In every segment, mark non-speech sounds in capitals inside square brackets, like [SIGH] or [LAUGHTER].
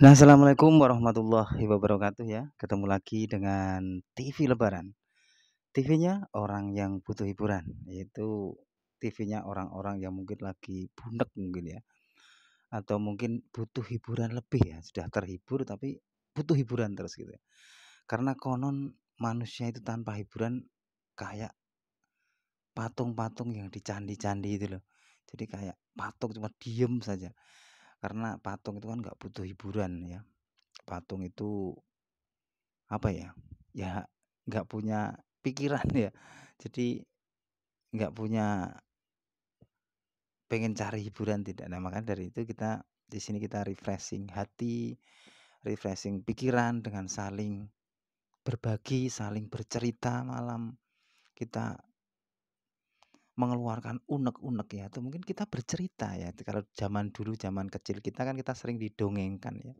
Nah, assalamualaikum warahmatullahi wabarakatuh ya. Ketemu lagi dengan TV Lebaran. TV-nya orang yang butuh hiburan, yaitu TV-nya orang-orang yang mungkin lagi bunek mungkin ya. Atau mungkin butuh hiburan lebih ya, sudah terhibur tapi butuh hiburan terus gitu ya. Karena konon manusia itu tanpa hiburan kayak patung-patung yang di candi-candi itu loh. Jadi kayak patung cuma diem saja. Karena patung itu kan nggak butuh hiburan ya. Patung itu apa ya? Ya nggak punya pikiran [LAUGHS] ya. Jadi nggak punya pengen cari hiburan tidak. Nah, makanya dari itu kita di sini kita refreshing hati, refreshing pikiran dengan saling berbagi, saling bercerita malam. Kita mengeluarkan unek-unek ya atau mungkin kita bercerita ya kalau zaman dulu zaman kecil kita kan kita sering didongengkan ya.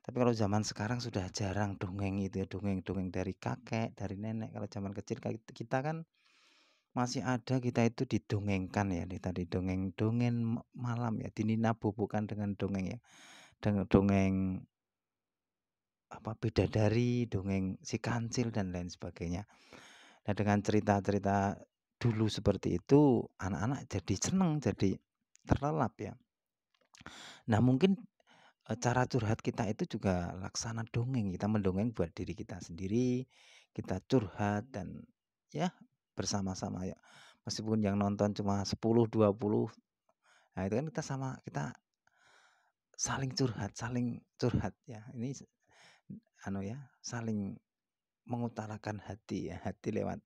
Tapi kalau zaman sekarang sudah jarang dongeng itu ya dongeng-dongeng dari kakek dari nenek kalau zaman kecil kita kan masih ada kita itu didongengkan ya tadi dongeng dongeng malam ya dinina bukan dengan dongeng ya dengan dongeng apa beda dari dongeng si kancil dan lain sebagainya. Nah dengan cerita-cerita dulu seperti itu, anak-anak jadi seneng, jadi terlelap ya. Nah mungkin cara curhat kita itu juga laksana dongeng. Kita mendongeng buat diri kita sendiri, kita curhat dan ya bersama-sama ya. Meskipun yang nonton cuma 10 20 nah itu kan kita sama kita saling curhat, saling curhat ya. Ini anu ya, saling mengutarakan hati ya, hati lewat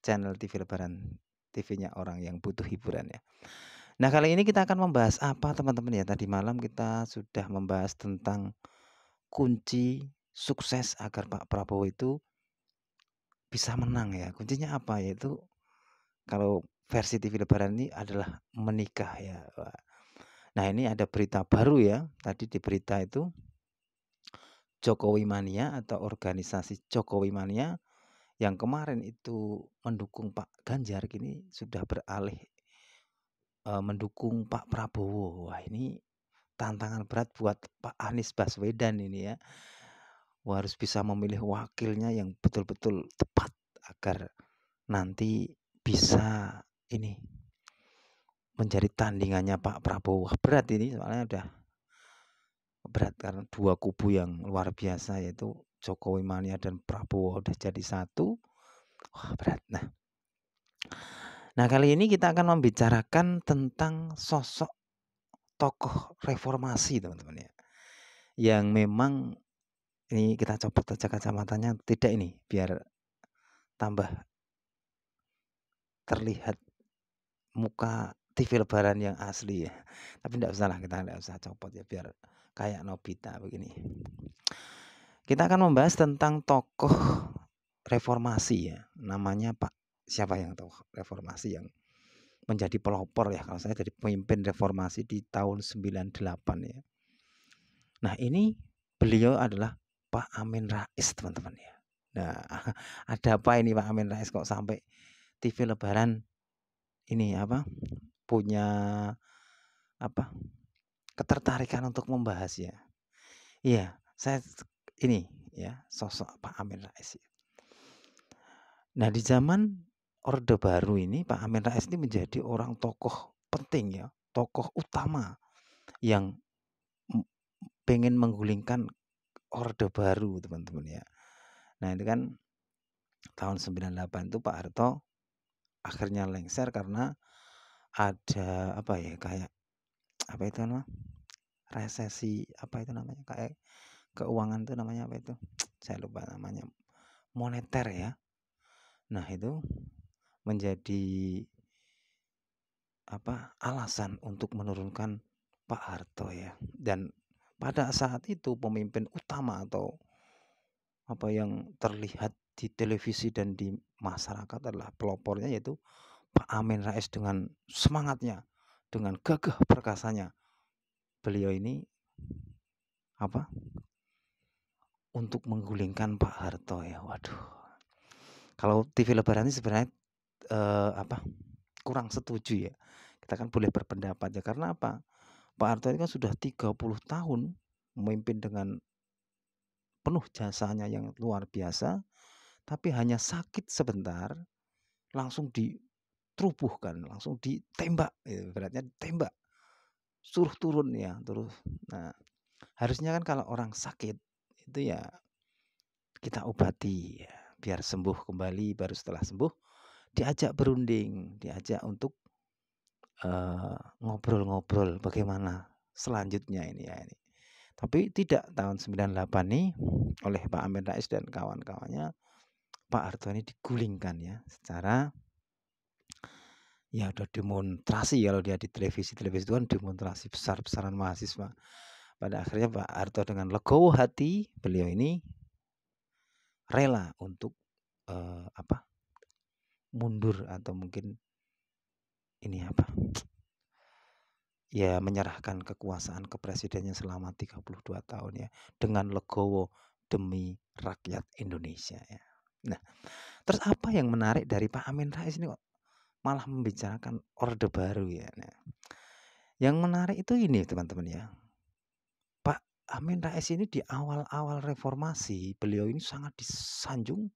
channel TV Lebaran TV-nya orang yang butuh hiburan ya. Nah kali ini kita akan membahas apa teman-teman ya? Tadi malam kita sudah membahas tentang kunci sukses agar Pak Prabowo itu bisa menang ya. Kuncinya apa? Yaitu kalau versi TV Lebaran ini adalah menikah ya. Nah ini ada berita baru ya. Tadi di berita itu Jokowi Mania atau organisasi Jokowi Mania yang kemarin itu mendukung Pak Ganjar kini sudah beralih e, mendukung Pak Prabowo. Wah, ini tantangan berat buat Pak Anies Baswedan ini ya. Wah, harus bisa memilih wakilnya yang betul-betul tepat agar nanti bisa ini menjadi tandingannya Pak Prabowo. Wah, berat ini soalnya udah berat karena dua kubu yang luar biasa yaitu Jokowi mania dan Prabowo udah jadi satu. Wah, berat. Nah. Nah, kali ini kita akan membicarakan tentang sosok tokoh reformasi, teman-teman ya. Yang memang ini kita coba aja kacamatanya tidak ini biar tambah terlihat muka TV lebaran yang asli ya. Tapi tidak usah lah kita tidak usah copot ya biar kayak Nobita begini. Kita akan membahas tentang tokoh reformasi ya. Namanya Pak siapa yang tahu reformasi yang menjadi pelopor ya kalau saya jadi pemimpin reformasi di tahun 98 ya. Nah, ini beliau adalah Pak Amin Rais, teman-teman ya. Nah, [LAUGHS] ada apa ini Pak Amin Rais kok sampai TV Lebaran ini apa? punya apa? ketertarikan untuk membahas ya. Iya, saya ini ya sosok Pak Amin Rais. Nah, di zaman Orde Baru ini Pak Amin Rais ini menjadi orang tokoh penting ya, tokoh utama yang pengen menggulingkan Orde Baru, teman-teman ya. Nah, itu kan tahun 98 itu Pak Harto akhirnya lengser karena ada apa ya kayak apa itu namanya resesi apa itu namanya kayak keuangan itu namanya apa itu [TSK] saya lupa namanya moneter ya nah itu menjadi apa alasan untuk menurunkan Pak Harto ya dan pada saat itu pemimpin utama atau apa yang terlihat di televisi dan di masyarakat adalah pelopornya yaitu Pak Amin Rais dengan semangatnya, dengan gagah perkasanya. Beliau ini apa? Untuk menggulingkan Pak Harto ya. Waduh. Kalau TV Lebaran ini sebenarnya eh, apa? kurang setuju ya. Kita kan boleh berpendapat ya karena apa? Pak Harto ini kan sudah 30 tahun memimpin dengan penuh jasanya yang luar biasa, tapi hanya sakit sebentar, langsung diterubuhkan, langsung ditembak, gitu, beratnya tembak, suruh turun ya, terus. Nah, harusnya kan kalau orang sakit itu ya kita obati ya, biar sembuh kembali, baru setelah sembuh diajak berunding, diajak untuk ngobrol ngobrol-ngobrol bagaimana selanjutnya ini ya ini. Tapi tidak tahun 98 nih oleh Pak Amin Rais dan kawan-kawannya Pak Harto ini digulingkan ya secara ya udah demonstrasi kalau dia di televisi televisi itu kan demonstrasi besar-besaran mahasiswa pada akhirnya Pak Harto dengan legowo hati beliau ini rela untuk uh, apa mundur atau mungkin ini apa ya menyerahkan kekuasaan ke presidennya selama 32 tahun ya dengan legowo demi rakyat Indonesia ya. Nah, terus apa yang menarik dari Pak Amin Rais ini kok malah membicarakan orde baru ya. Nah, yang menarik itu ini teman-teman ya. Amin Rais ini di awal-awal reformasi beliau ini sangat disanjung,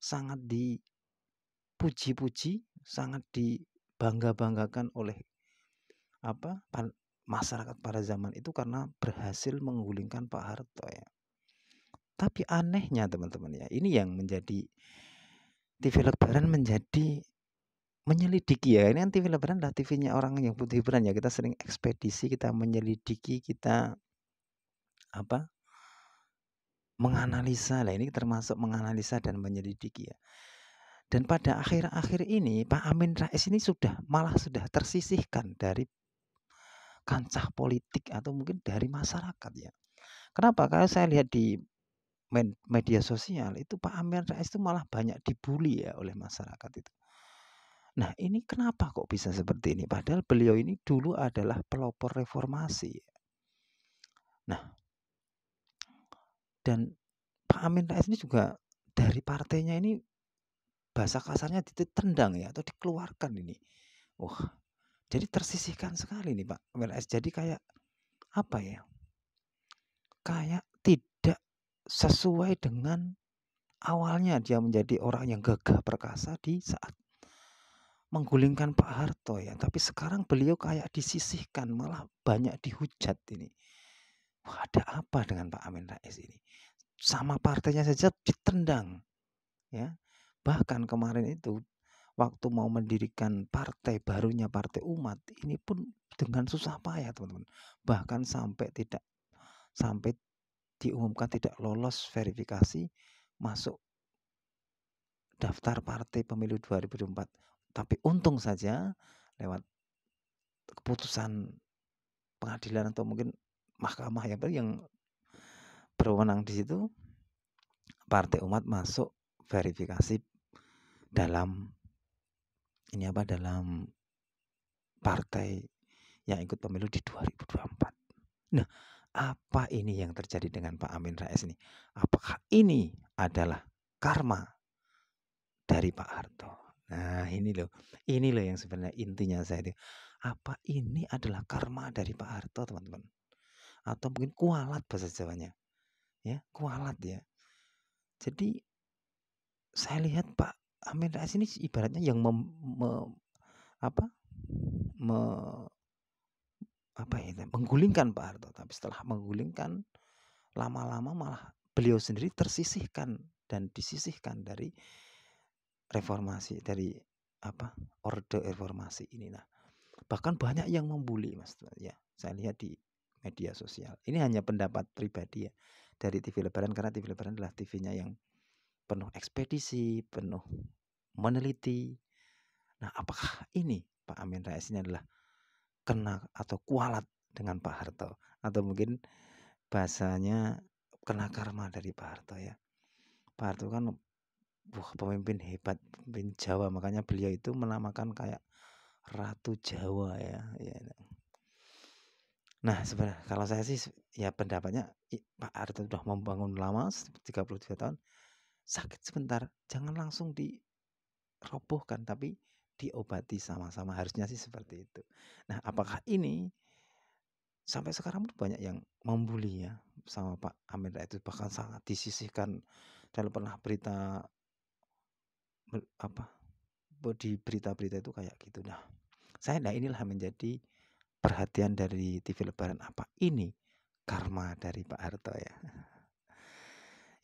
sangat dipuji-puji, sangat dibangga-banggakan oleh apa masyarakat pada zaman itu karena berhasil menggulingkan Pak Harto ya. Tapi anehnya teman-teman ya, ini yang menjadi TV Lebaran menjadi menyelidiki ya. Ini kan TV Lebaran adalah TV-nya orang yang butuh hiburan ya. Kita sering ekspedisi, kita menyelidiki, kita apa? menganalisa lah ini termasuk menganalisa dan menyelidiki ya. Dan pada akhir-akhir ini Pak Amin Rais ini sudah malah sudah tersisihkan dari kancah politik atau mungkin dari masyarakat ya. Kenapa? Karena saya lihat di media sosial itu Pak Amin Rais itu malah banyak dibully ya oleh masyarakat itu. Nah ini kenapa kok bisa seperti ini? Padahal beliau ini dulu adalah pelopor reformasi. Nah dan Pak Amin Rais ini juga dari partainya ini bahasa kasarnya ditendang ya atau dikeluarkan ini. Wah jadi tersisihkan sekali nih Pak WLS. Jadi kayak apa ya? Kayak tidak sesuai dengan awalnya dia menjadi orang yang gagah perkasa di saat menggulingkan Pak Harto ya. Tapi sekarang beliau kayak disisihkan, malah banyak dihujat ini. Wah, ada apa dengan Pak Amin Rais ini? Sama partainya saja ditendang. Ya. Bahkan kemarin itu waktu mau mendirikan partai barunya partai umat ini pun dengan susah payah teman-teman bahkan sampai tidak sampai diumumkan tidak lolos verifikasi masuk daftar partai pemilu 2024 tapi untung saja lewat keputusan pengadilan atau mungkin mahkamah yang yang berwenang di situ partai umat masuk verifikasi dalam ini apa dalam partai yang ikut pemilu di 2024. Nah, apa ini yang terjadi dengan Pak Amin Rais ini? Apakah ini adalah karma dari Pak Harto? Nah, ini loh. Ini loh yang sebenarnya intinya saya itu. Apa ini adalah karma dari Pak Harto, teman-teman? Atau mungkin kualat bahasa Jawanya. Ya, kualat ya. Jadi saya lihat Pak Amin Rais ini ibaratnya yang mem, me, apa me, apa ya menggulingkan Pak Harto tapi setelah menggulingkan lama-lama malah beliau sendiri tersisihkan dan disisihkan dari reformasi dari apa orde reformasi ini nah bahkan banyak yang membuli mas ya saya lihat di media sosial ini hanya pendapat pribadi ya dari TV Lebaran karena TV Lebaran adalah TV-nya yang penuh ekspedisi, penuh meneliti. Nah, apakah ini Pak Amin Rais ini adalah kena atau kualat dengan Pak Harto atau mungkin bahasanya kena karma dari Pak Harto ya. Pak Harto kan wah pemimpin hebat, pemimpin Jawa makanya beliau itu menamakan kayak Ratu Jawa ya. ya. Nah, sebenarnya kalau saya sih ya pendapatnya Pak Harto sudah membangun lama 33 tahun sakit sebentar, jangan langsung dirobohkan, tapi diobati sama-sama. Harusnya sih seperti itu. Nah, apakah ini sampai sekarang banyak yang membuli ya? sama Pak Amin Rais itu bahkan sangat disisihkan. Saya pernah berita apa di berita-berita itu kayak gitu. Nah, saya nah inilah menjadi perhatian dari TV Lebaran apa ini karma dari Pak Harto ya.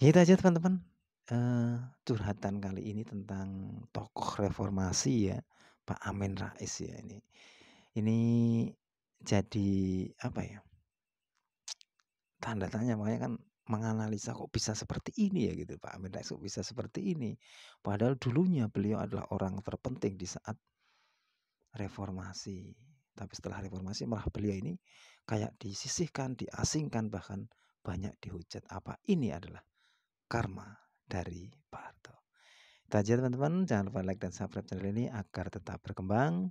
Ya itu aja teman-teman. Uh, curhatan kali ini tentang tokoh reformasi ya Pak Amin Rais ya ini. Ini jadi apa ya? Tanda tanya makanya kan menganalisa kok bisa seperti ini ya gitu Pak Amin Rais kok bisa seperti ini. Padahal dulunya beliau adalah orang terpenting di saat reformasi. Tapi setelah reformasi malah beliau ini kayak disisihkan, diasingkan bahkan banyak dihujat. Apa? Ini adalah karma dari Pak Harto. Itu aja teman-teman, jangan lupa like dan subscribe channel ini agar tetap berkembang.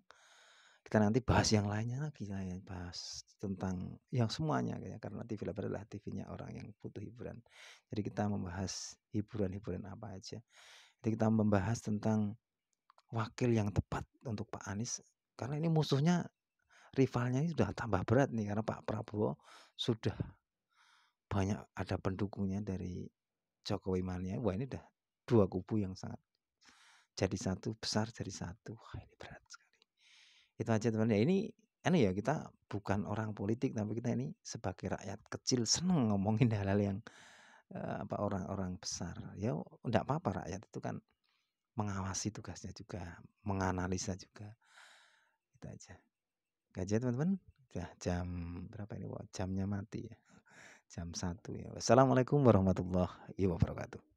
Kita nanti bahas yang lainnya lagi saya bahas tentang yang semuanya ya karena TV Labar adalah TV-nya orang yang butuh hiburan. Jadi kita membahas hiburan-hiburan apa aja. Jadi kita membahas tentang wakil yang tepat untuk Pak Anies karena ini musuhnya rivalnya ini sudah tambah berat nih karena Pak Prabowo sudah banyak ada pendukungnya dari Jokowi mania. Wah ini udah dua kubu yang sangat jadi satu besar jadi satu. Wah ini berat itu aja teman ya ini anu ya kita bukan orang politik tapi kita ini sebagai rakyat kecil seneng ngomongin [LAUGHS] hal-hal yang uh, apa orang-orang besar. Ya enggak apa-apa rakyat itu kan mengawasi tugasnya juga menganalisa juga. Itu aja Gajian teman-teman jam berapa ini Wah, jamnya mati ya. Jam satu ya. Wassalamualaikum warahmatullahi wabarakatuh